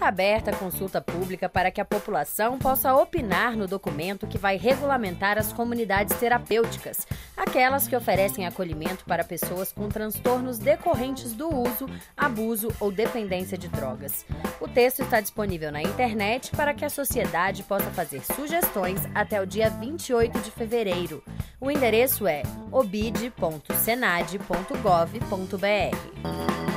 Está aberta a consulta pública para que a população possa opinar no documento que vai regulamentar as comunidades terapêuticas, aquelas que oferecem acolhimento para pessoas com transtornos decorrentes do uso, abuso ou dependência de drogas. O texto está disponível na internet para que a sociedade possa fazer sugestões até o dia 28 de fevereiro. O endereço é obid.senad.gov.br.